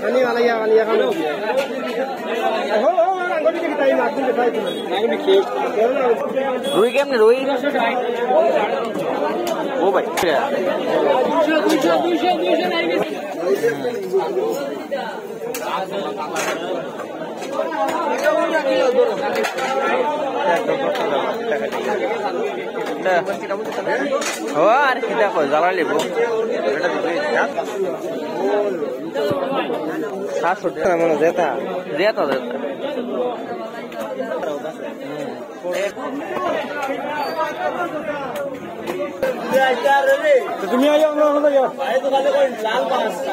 আনিয়া আনিয়া খানো হল হল রুই কেমনি রুই ও ভাই দুইশো ও, আর কি দেখো জ্বালা লিবো সাতশো টাকা মানে যেটা যেতা যেতা তুমি আইও আমরা আমরা যাও দশটা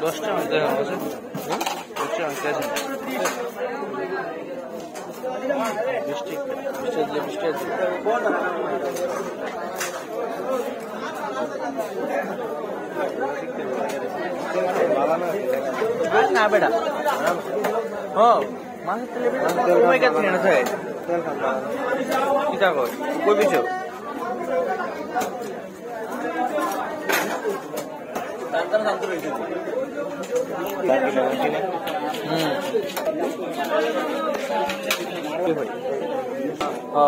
দশটা আছে না বেটা। ও মাছের তেলে বেটা কমে গেছে না থাকে কি থাকো কই বিছো হুম ও